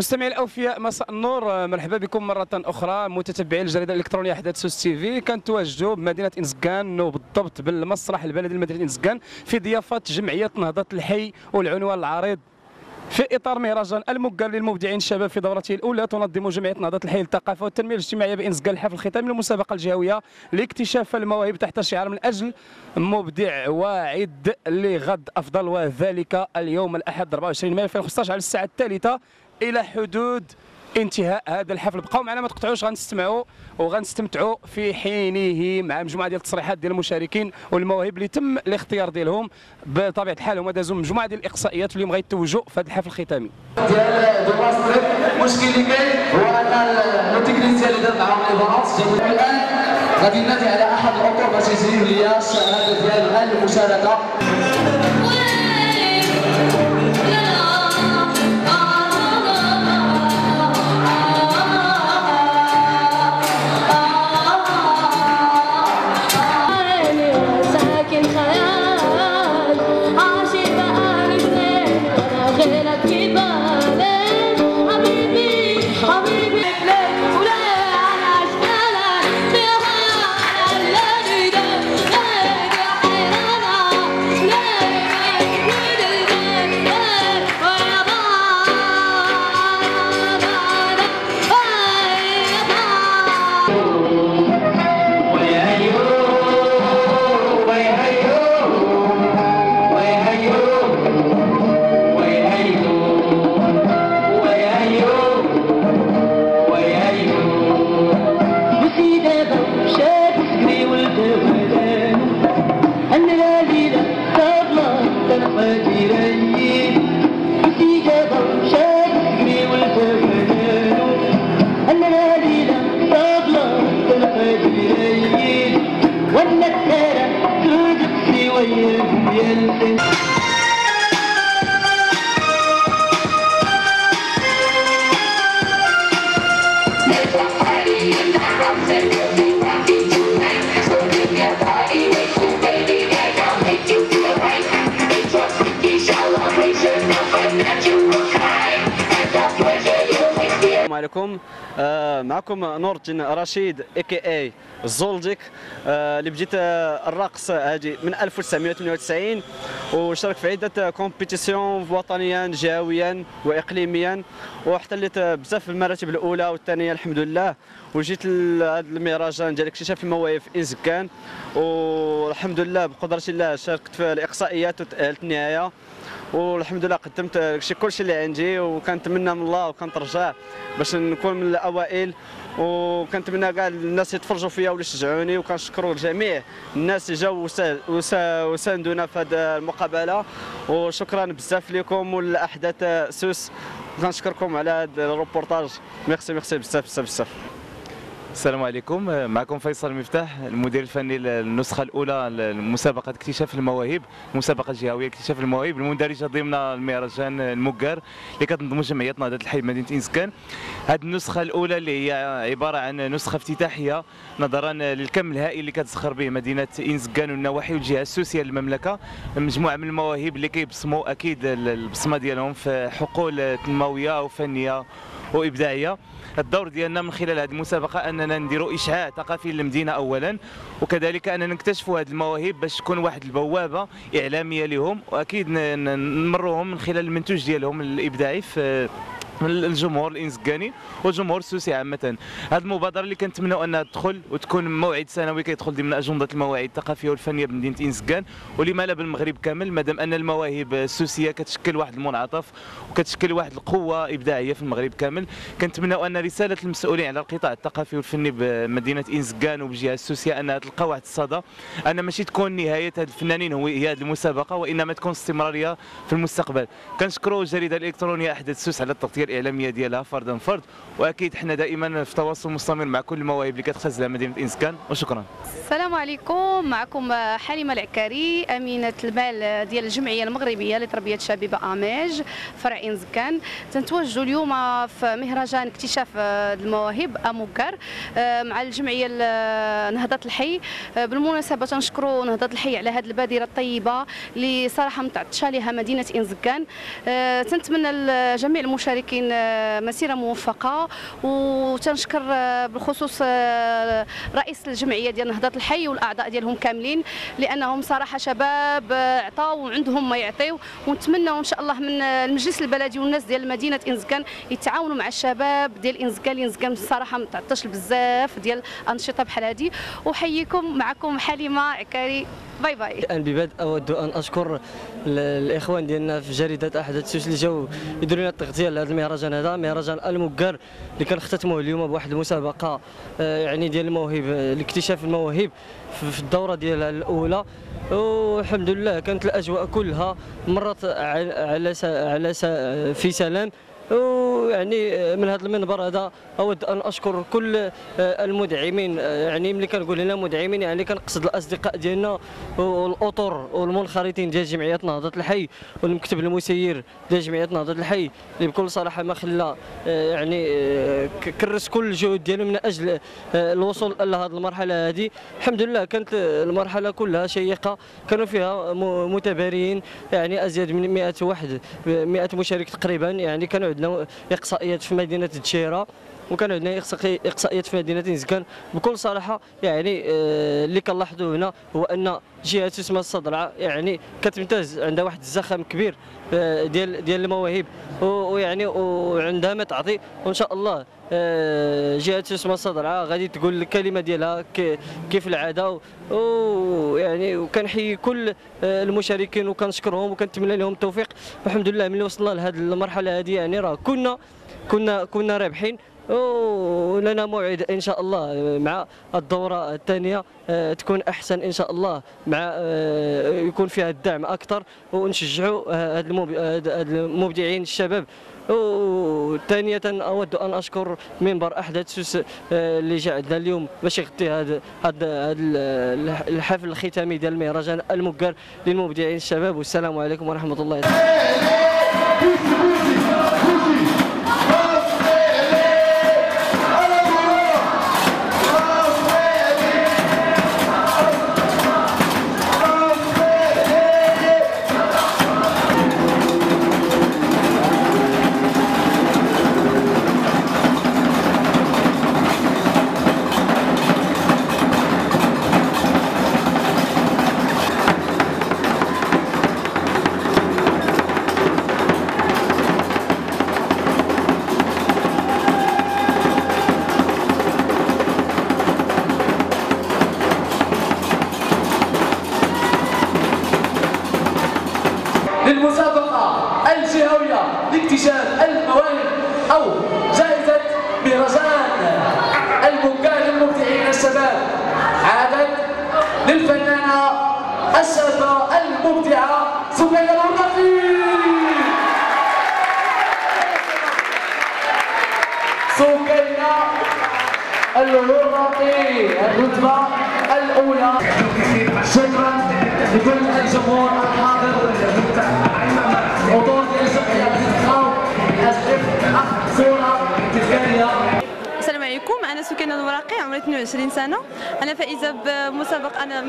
مستمعي الأوفياء مساء النور. مرحبا بكم مرة أخرى. متتبعي الجريدة الإلكترونية أحداث سوس تي في. كنتواجدوا بمدينة انزكان وبالضبط بالمسرح البلدي لمدينة انزكان في ضيافة جمعية نهضة الحي والعنوان العريض في إطار مهرجان المقال للمبدعين الشباب في دورته الأولى. تنظم جمعية نهضة الحي للثقافة والتنمية الاجتماعية بإنزكان الحفل الختامي للمسابقة الجهوية لاكتشاف المواهب تحت شعار من أجل مبدع واعد لغد أفضل. وذلك اليوم الأحد 24 مايو 2015 على الساعة الثالثة إلى حدود انتهاء هذا الحفل. بقاو معنا ما تقطعوش غنستمعوا وغنستمتعوا في حينه مع مجموعة ديال التصريحات ديال المشاركين والمواهب اللي تم الاختيار ديالهم. بطبيعة الحال هما دازوا مجموعة ديال الإقصائيات واليوم غيتوجوا في هذا الحفل الختامي. ديال دو ماستر المشكل اللي كاين هو ان لو تكنيسيان اللي دار معاهم لي جابوا الان غادي نادي على أحد الاطر باش يسير ليا الشهاده ديال المشاركة. السلام عليكم آه، معكم نور الدين رشيد اي كي اي الزولجيك آه، اللي بديت آه، الرقص هذه من 1998 وشارك في عدة كومبيتيسيون وطنيا جهويا واقليميا. واحتليت بزاف المراتب الأولى والثانية الحمد لله. وجيت لهذا المهرجان ديال اكتشاف المواهب في انزكان والحمد لله بقدرة الله شاركت في الإقصائيات وتأهلت النهاية. والحمد لله قدمت داكشي كلشي اللي عندي وكنتمنى من الله وكنترجى باش نكون من الأوائل. وكنتمنى كاع الناس يتفرجوا فيا ولا يشجعوني وكنشكروا جميع الناس اللي جاوا وسا- وسا- وساندونا في هذه المقابلة. وشكرا بزاف لكم والأحداث سوس كنشكركم على هذا الروبورتاج ميرسي ميرسي بزاف بزاف بزاف. السلام عليكم. معكم فيصل مفتاح المدير الفني للنسخة الأولى لمسابقة اكتشاف المواهب المسابقة الجهوية اكتشاف المواهب المندرجة ضمن المهرجان المقار اللي كتنظم جمعية نهضة الحي مدينة إنسكان. هذه النسخة الأولى اللي هي عبارة عن نسخة افتتاحية نظرا للكم الهائل اللي كتزخر به مدينة إنسكان والنواحي والجهة السوسية للمملكة. مجموعة من المواهب اللي كيبصموا أكيد البصمة ديالهم في حقول تنموية وفنية وإبداعية. الدور ديالنا من خلال هذه المسابقة أننا نديروا إشعاع ثقافي للمدينة اولا وكذلك أننا نكتشفوا هذه المواهب باش تكون واحد البوابة إعلامية لهم وأكيد نمروهم من خلال المنتوج ديالهم الإبداعي في الجمهور الإنسكاني والجمهور السوسي عامة. هذه المبادرة اللي كنتمناو أنها تدخل وتكون موعد سنوي كيدخل ضمن أجندة المواعيد الثقافية والفنية بمدينة إنسكان. ولما لا بالمغرب كامل مادام أن المواهب السوسية كتشكل واحد المنعطف وكتشكل واحد القوة إبداعية في المغرب كامل كنتمناو أن رسالة المسؤولين على القطاع الثقافي والفني بمدينة إنسكان وبجهة السوسية أنها تلقى واحد الصدى أن ماشي تكون نهاية هاد الفنانين هي هذه المسابقة وإنما تكون استمرارية في المستقبل. كنشكروا الجريدة الإلكترونية احداث سوس على التغطية الاعلاميه ديالها فردا فرد وأكيد حنا دائما في تواصل مستمر مع كل المواهب اللي كتخزنها مدينة إنسكان. وشكرا. السلام عليكم. معكم حليمة العكاري أمينة المال ديال الجمعية المغربية لتربية شبيبة أماج فرع انزكان تنتواجدوا اليوم في مهرجان اكتشاف المواهب اموكار مع الجمعية ال- نهضة الحي. بالمناسبة تنشكروا نهضة الحي على هذه البادرة الطيبة اللي صراحة متعطشة لها مدينة انزكان تنتمنى لجميع المشاركين كاملين آه، مسيرة موفقة. وتنشكر آه، بالخصوص آه، رئيس الجمعية ديال نهضة الحي والأعضاء ديالهم كاملين لأنهم صراحة شباب عطاو وعندهم ما يعطيو. ونتمنى إن شاء الله من المجلس البلدي والناس ديال مدينة إنزكان يتعاونوا مع الشباب ديال إنزكان. إنزكان الصراحه ما تعطاش بزاف ديال انشطه بحال هذه احييكم معكم حليمة عكاري. bye bye. الآن ببدء أود أن أشكر ال- الإخوان ديالنا في جريدة أحداث سوس اللي جاو يديروا لنا التغطيه لهذا المهرجان. هذا مهرجان المقر اللي كنختتموه اليوم بواحد المسابقة آه، يعني ديال المواهب آه، لاكتشاف المواهب في الدورة ديالها الأولى. والحمد لله كانت الأجواء كلها مرت على على في سلام. ويعني من هذا المنبر هذا أود أن أشكر كل آه، المدعمين آه، يعني ملي كنقول هنا مدعمين يعني كنقصد الأصدقاء ديالنا والأطر والمنخرطين ديال جمعيه نهضة الحي والمكتب المسير ديال جمعيه نهضة الحي اللي بكل صراحة ما خلى آه، يعني آه، كرس كل الجهود ديالو من أجل آه، الوصول لهذه المرحلة هذه. الحمد لله كانت المرحلة كلها شيقة كانوا فيها متبارين يعني أزيد من 100 واحد 100 مشارك تقريبا يعني كانوا عندنا اقصائيات في مدينة الدشيره وكان عندنا إقصائيات في مدينة نزكان بكل صراحة يعني آه، اللي كنلاحظوا هنا هو أن جهة تسمى الصدرعة يعني كتمتاز عندها واحد الزخم كبير آه، ديال ديال المواهب. ويعني وعندها ما تعطي. وإن شاء الله آه، جهة تسمى الصدرعة غادي تقول الكلمة ديالها كيف العادة. ويعني وكنحيي كل المشاركين وكنشكرهم وكنتمنى لهم التوفيق. والحمد لله ملي وصلنا لهذه المرحلة هذه يعني راه كنا كنا كنا رابحين. ولنا موعد إن شاء الله مع الدورة الثانية آه، تكون أحسن إن شاء الله مع آه، يكون فيها الدعم أكثر ونشجعوا آه، هاد المب- هاد هاد المبدعين الشباب. وثانية أود أن أشكر منبر أحدث سوس اللي جا عندنا اليوم باش يغطي هذا الحفل الختامي ديال المهرجان المقر للمبدعين الشباب. والسلام عليكم ورحمة الله. للمسابقة أو جائزة مهرجان المبكر للمبدعين الشباب. عادت للفنانة الشابة المبدعة سكينة الرقي سكينة الورقي الرتبة الأولى. شكرا لكل الجمهور الحاضر. حضور الجمعية السلام عليكم أنا سكينة الوراقي عمري 22 سنة. أنا فائزة بمسابقة أنا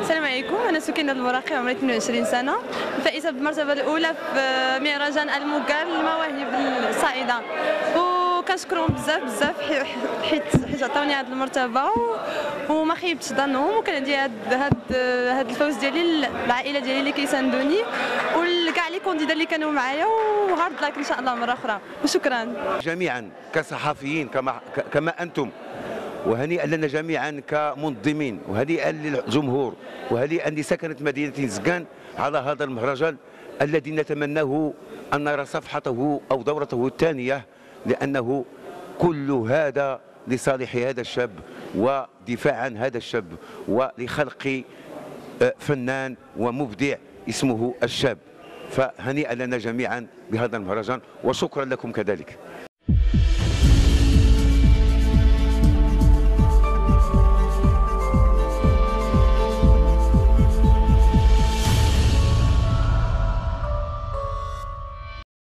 السلام عليكم أنا سكينة الوراقي عمري 22 سنة. فائزة بالمرتبة الأولى في مهرجان المقال للمواهب الصاعدة. وكنشكرهم بزاف بزاف حي- حيت حيت عطاوني هذه المرتبة. وما خيبتش ظنهم وكان عندي هاد هاد الفوز ديالي العائلة ديالي اللي كيساندوني. candidats اللي كانوا معايا و hard luck إن شاء الله مرة أخرى. وشكرا. جميعا كصحفيين كما كما أنتم وهنيئا لنا جميعا كمنظمين وهنيئا للجمهور وهنيئا لساكنة مدينة إنزكان على هذا المهرجان الذي نتمناه أن نرى صفحته أو دورته الثانية لأنه كل هذا لصالح هذا الشاب ودفاع عن هذا الشاب ولخلق آه، فنان ومبدع اسمه الشاب. فهنيئا لنا جميعا بهذا المهرجان وشكرا لكم كذلك.